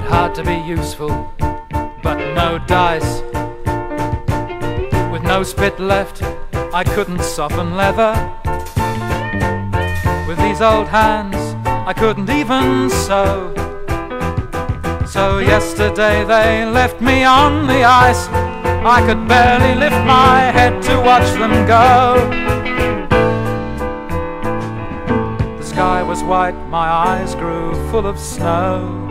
Tried hard to be useful, but no dice. With no spit left, I couldn't soften leather. With these old hands, I couldn't even sew. So yesterday they left me on the ice. I could barely lift my head to watch them go. The sky was white, my eyes grew full of snow.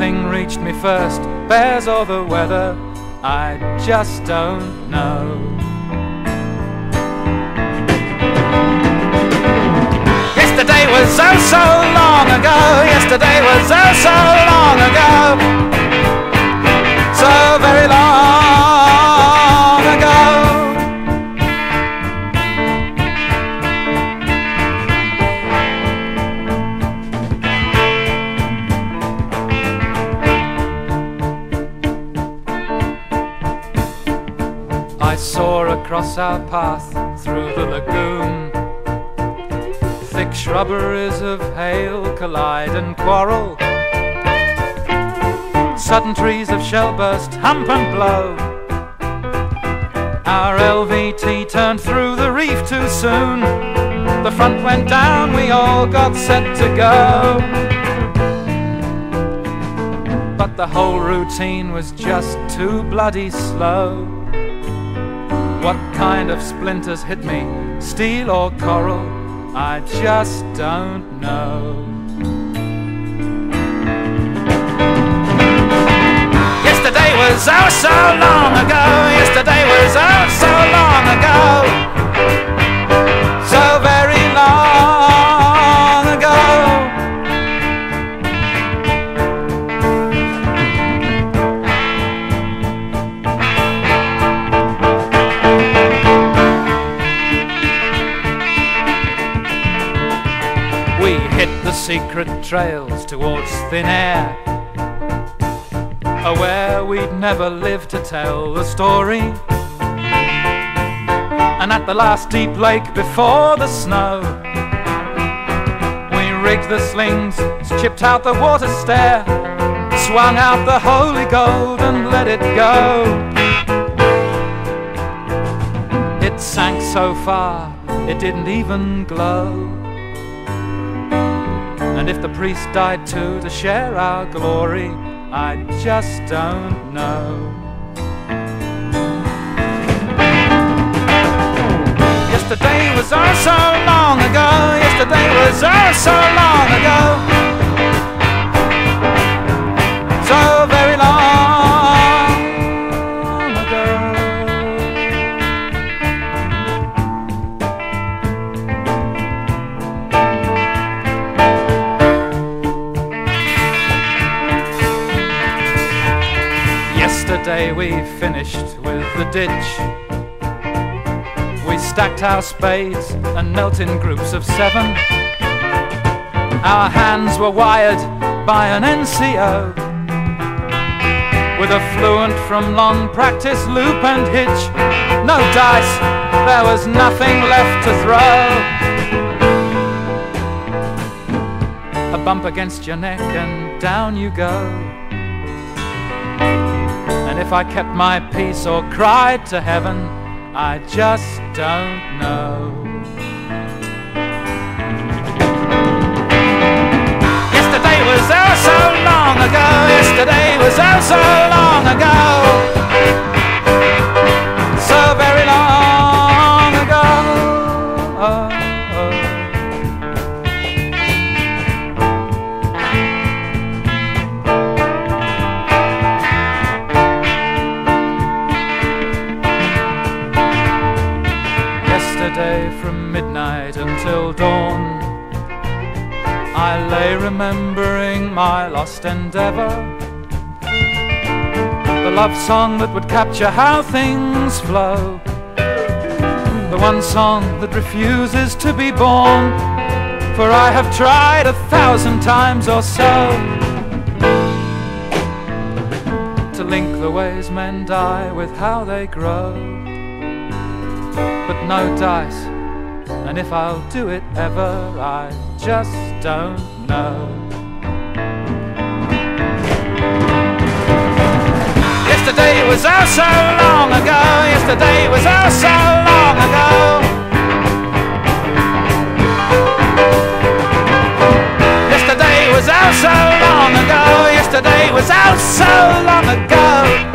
Thing reached me first, bears or the weather? I just don't know. Yesterday was oh so long ago, yesterday was oh so long ago, our path through the lagoon. Thick shrubberies of hail collide and quarrel. Sudden trees of shellburst hump and blow. Our LVT turned through the reef too soon. The front went down, we all got set to go. But the whole routine was just too bloody slow. What kind of splinters hit me, steel or coral? I just don't know. Yesterday was oh so long ago. Yesterday was oh so long ago. Secret trails towards thin air. Aware we'd never live to tell the story. And at the last deep lake before the snow, we rigged the slings, chipped out the water stair, swung out the holy gold and let it go. It sank so far, it didn't even glow. And if the priest died too to share our glory, I just don't know. Yesterday was oh so long ago, yesterday was oh so long ago. We finished with the ditch. We stacked our spades and knelt in groups of seven. Our hands were wired by an NCO with a fluent from long practice loop and hitch. No dice, there was nothing left to throw. A bump against your neck and down you go if I kept my peace or cried to heaven, I just don't know. Yesterday was oh so long ago, yesterday was oh so long remembering my lost endeavor. The love song that would capture how things flow. The one song that refuses to be born. For I have tried a thousand times or so to link the ways men die with how they grow. But no dice, and if I'll do it ever, I just don't now. Yesterday was oh so long ago. Yesterday was oh so long ago. Yesterday was oh so long ago. Yesterday was oh so long ago.